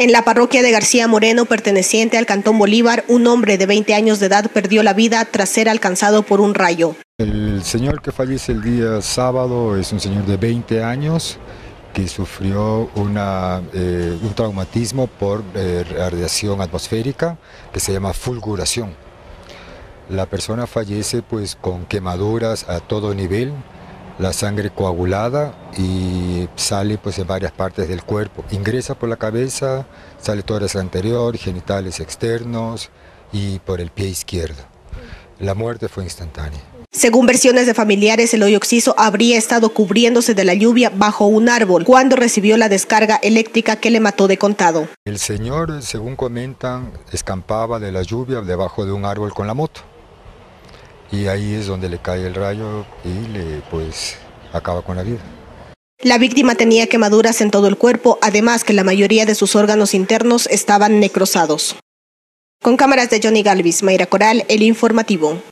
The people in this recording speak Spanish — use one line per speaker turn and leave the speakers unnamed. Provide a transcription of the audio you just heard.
En la parroquia de García Moreno, perteneciente al Cantón Bolívar, un hombre de 20 años de edad perdió la vida tras ser alcanzado por un rayo.
El señor que fallece el día sábado es un señor de 20 años que sufrió eh, un traumatismo por eh, radiación atmosférica que se llama fulguración. La persona fallece pues con quemaduras a todo nivel, la sangre coagulada y sale pues en varias partes del cuerpo. Ingresa por la cabeza, sale tórax anterior, genitales externos y por el pie izquierdo. La muerte fue instantánea.
Según versiones de familiares, el hoyo oxiso habría estado cubriéndose de la lluvia bajo un árbol cuando recibió la descarga eléctrica que le mató de contado.
El señor, según comentan, escampaba de la lluvia debajo de un árbol con la moto y ahí es donde le cae el rayo y le pues acaba con la vida.
La víctima tenía quemaduras en todo el cuerpo, además que la mayoría de sus órganos internos estaban necrosados. Con cámaras de Johnny Galvis, Mayra Coral, El Informativo.